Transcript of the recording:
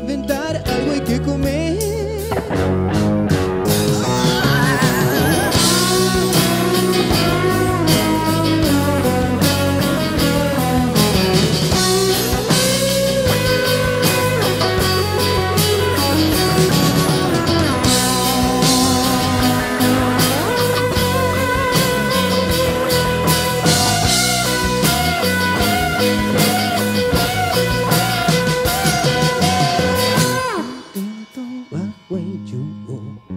inventar algo hay que comer. you.